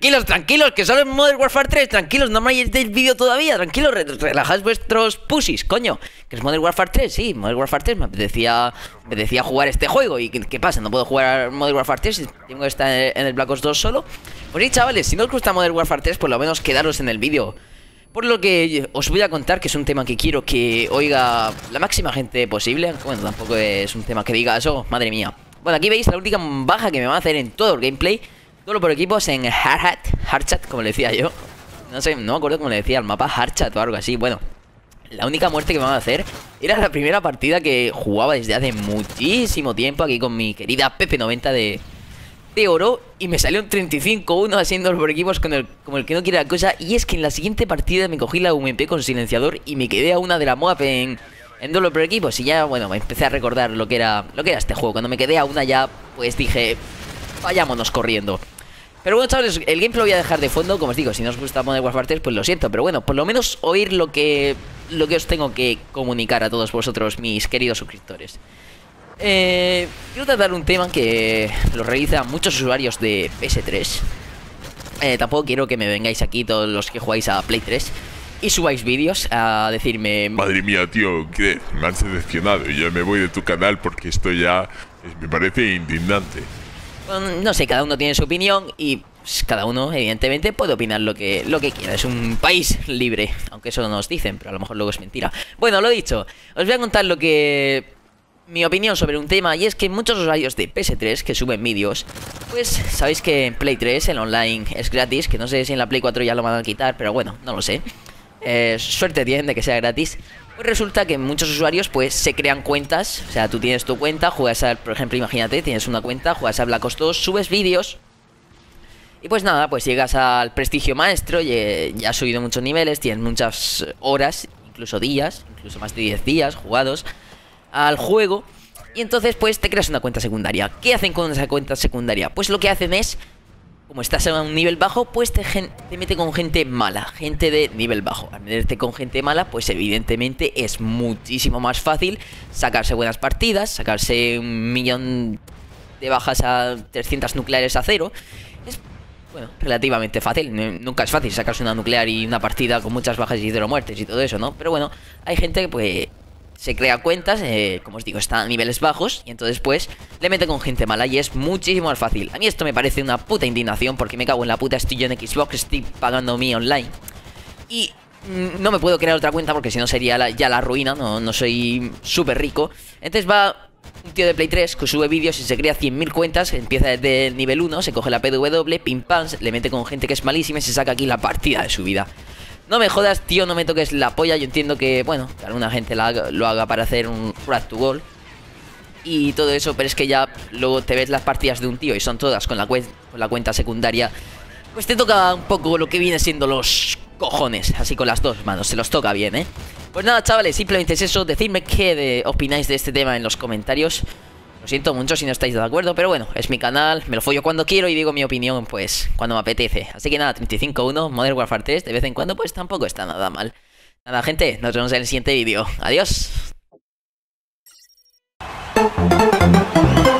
tranquilos, tranquilos, que solo es Modern Warfare 3, tranquilos, no me hayáis del vídeo todavía, tranquilos, re relajad vuestros pussies, coño. Que es Modern Warfare 3, sí, Modern Warfare 3, me apetecía, me jugar este juego. ¿Y qué, pasa? ¿No puedo jugar Modern Warfare 3 si tengo que estar en el Black Ops 2 solo? Pues sí, chavales, si no os gusta Modern Warfare 3, por lo menos quedaros en el vídeo. Por lo que os voy a contar que es un tema que quiero que oiga la máxima gente posible. Bueno, tampoco es un tema que diga eso, madre mía. Bueno, aquí veis la última baja que me van a hacer en todo el gameplay. Todo por equipos en Hardhat, Hardchat, como le decía yo. No sé, no me acuerdo cómo le decía el mapa, Hardchat o algo así. Bueno, la única muerte que van a hacer era la primera partida que jugaba desde hace muchísimo tiempo aquí con mi querida Pepe90 de, de oro y me salió un 35-1 haciendo por equipos con el, como el que no quiere la cosa. Y es que en la siguiente partida me cogí la UMP con silenciador y me quedé a una de la MOAP en, en duelo por equipos y ya, bueno, me empecé a recordar lo que era lo que era este juego. Cuando me quedé a una ya, pues dije, vayámonos corriendo. Pero bueno, chavales, el gameplay lo voy a dejar de fondo, como os digo, si no os gusta Modern Warfare 3, pues lo siento, pero bueno, por lo menos oír lo que lo que os tengo que comunicar a todos vosotros, mis queridos suscriptores. Eh, quiero tratar un tema que lo realizan muchos usuarios de PS3. Eh, tampoco quiero que me vengáis aquí todos los que jugáis a Play 3 y subáis vídeos a decirme... Madre mía, tío, ¿qué? Me han seleccionado y ya me voy de tu canal porque esto ya me parece indignante. Bueno, no sé, cada uno tiene su opinión y pues, cada uno, evidentemente, puede opinar lo que, lo que quiera. Es un país libre, aunque eso nos dicen, pero a lo mejor luego es mentira. Bueno, lo dicho, os voy a contar lo que... Mi opinión sobre un tema, y es que muchos usuarios de PS3 que suben vídeos, pues sabéis que en Play 3 el online es gratis, que no sé si en la Play 4 ya lo van a quitar, pero bueno, no lo sé. Eh, suerte tienen de que sea gratis. Pues resulta que muchos usuarios pues se crean cuentas, o sea, tú tienes tu cuenta, juegas a, por ejemplo, imagínate, tienes una cuenta, juegas a Black Ops 2, subes vídeos y pues nada, pues llegas al prestigio maestro, y ya has subido muchos niveles, tienes muchas horas, incluso días, incluso más de 10 días jugados al juego. Y entonces pues te creas una cuenta secundaria. ¿Qué hacen con esa cuenta secundaria? Pues lo que hacen es, como estás a un nivel bajo, pues te, te mete con gente mala, gente de nivel bajo. Al meterte con gente mala, pues evidentemente es muchísimo más fácil sacarse buenas partidas, sacarse un millón de bajas a 300 nucleares a cero. Es bueno, relativamente fácil. Nunca es fácil sacarse una nuclear y una partida con muchas bajas y cero muertes y todo eso, ¿no? Pero bueno, hay gente que pues se crea cuentas, eh, como os digo, está a niveles bajos y entonces pues le mete con gente mala y es muchísimo más fácil. A mí esto me parece una puta indignación porque me cago en la puta, estoy yo en Xbox, estoy pagando mi online y mm, no me puedo crear otra cuenta porque si no sería ya la ruina, no, no soy súper rico. Entonces va un tío de Play 3 que sube vídeos y se crea 100.000 cuentas, empieza desde el nivel 1, se coge la PW, pim pam, le mete con gente que es malísima y se saca aquí la partida de su vida. No me jodas, tío, no me toques la polla. Yo entiendo que, bueno, que alguna gente lo haga para hacer un rat to goal. Y todo eso, pero es que ya luego te ves las partidas de un tío y son todas con la, cuenta secundaria. Pues te toca un poco lo que viene siendo los cojones, así con las dos manos, se los toca bien, ¿eh? Pues nada, chavales, simplemente es eso, decidme qué opináis de este tema en los comentarios. Lo siento mucho si no estáis de acuerdo, pero bueno, es mi canal, me lo follo cuando quiero y digo mi opinión, pues, cuando me apetece. Así que nada, 35.1, Modern Warfare 3, de vez en cuando, pues tampoco está nada mal. Nada, gente, nos vemos en el siguiente vídeo. Adiós. Thank you.